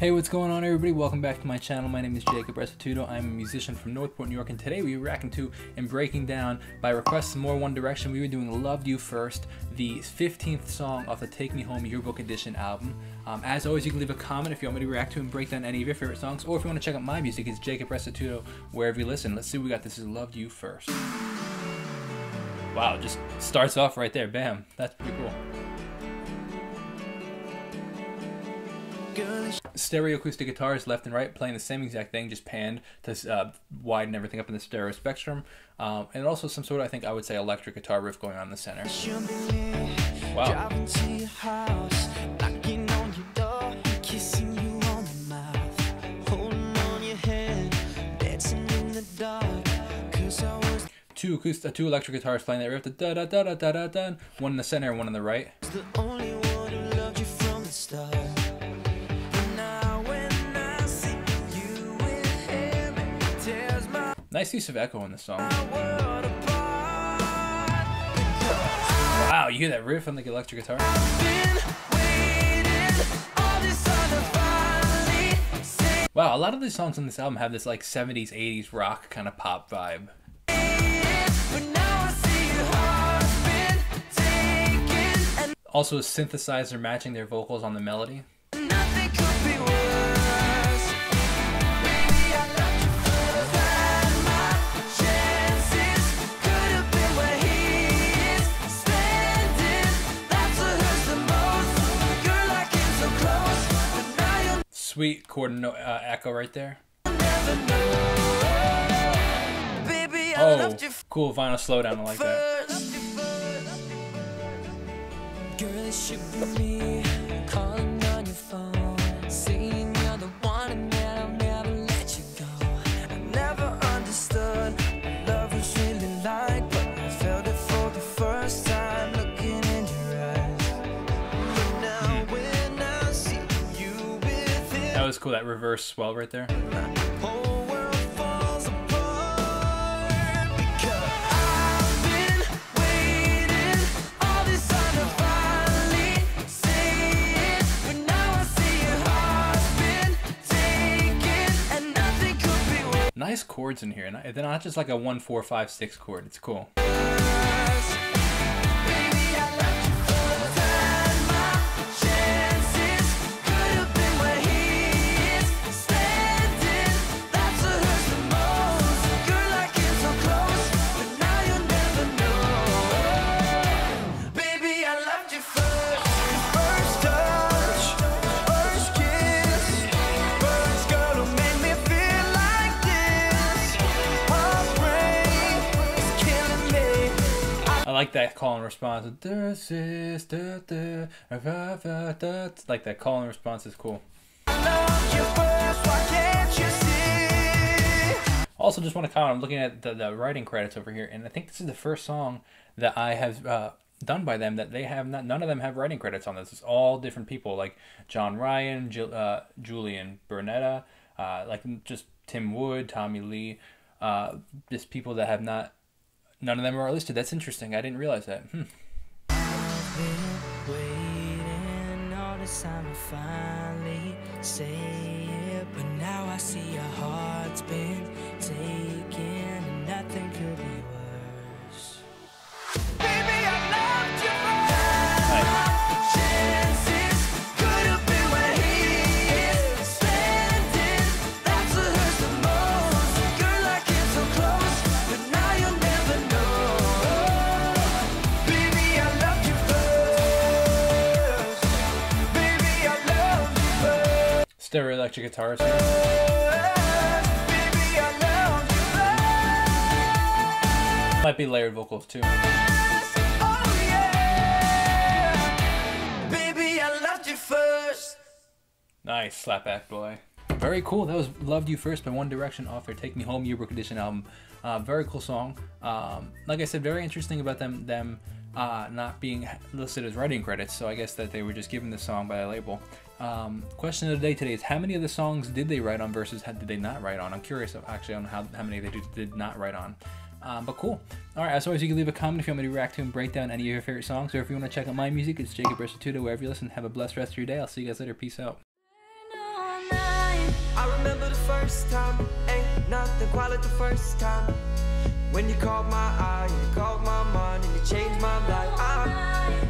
Hey, what's going on, everybody? Welcome back to my channel. My name is Jacob Restituto. I'm a musician from Northport, New York, and today we are reacting to and breaking down, by request, some more One Direction. We were doing Loved You First, the 15th song off the Take Me Home Yearbook Edition album. Um, as always, you can leave a comment if you want me to react to and break down any of your favorite songs, or if you want to check out my music, it's Jacob Restituto wherever you listen. Let's see what we got. This is Loved You First. Wow, just starts off right there. Bam. That's pretty cool. Stereo acoustic guitars left and right playing the same exact thing, just panned to uh, widen everything up in the stereo spectrum. Um, and also some sort of, I think I would say, electric guitar riff going on in the center. Wow. Two acoustic, two electric guitars playing that riff, da da da da da da one in the center one in the right. Nice use of echo in the song. Wow, you hear that riff on the electric guitar? Wow, a lot of the songs on this album have this like 70s, 80s rock kind of pop vibe. Also, a synthesizer matching their vocals on the melody. Sweet chord no, uh, echo right there. Oh, cool vinyl slowdown. I like that. Was cool, that reverse swell right there. Nice chords in here. They're not just like a one, four, five, six chord. It's cool. Like that call and response. Like that call and response is cool. Also, just want to comment. I'm looking at the, the writing credits over here, and I think this is the first song that I have uh, done by them that they have not. None of them have writing credits on this. It's all different people, like John Ryan, uh, Julian Bunetta, uh, like just Tim Wood, Tommy Lee, uh, just people that have not None of them are listed. That's interesting. I didn't realize that. Hmm. been taken nothing could be stereo electric guitars. Might be layered vocals too. Nice, slapback boy. Very cool. That was Loved You First by One Direction off their Take Me Home Yearbook Edition album. Uh, very cool song. Um, like I said, very interesting about them them uh, not being listed as writing credits. So I guess that they were just given the song by a label. Um, question of the day today is how many of the songs did they write on versus how did they not write on? I'm curious actually on how, how many they did, did not write on. Um, but cool. All right, as always, you can leave a comment if you want me to react to and break down any of your favorite songs, or if you want to check out my music, it's Jacob Restituto, wherever you listen. Have a blessed rest of your day. I'll see you guys later. Peace out first time ain't nothing quite like the first time. When you called my eye, you called my mind, and you changed my life. I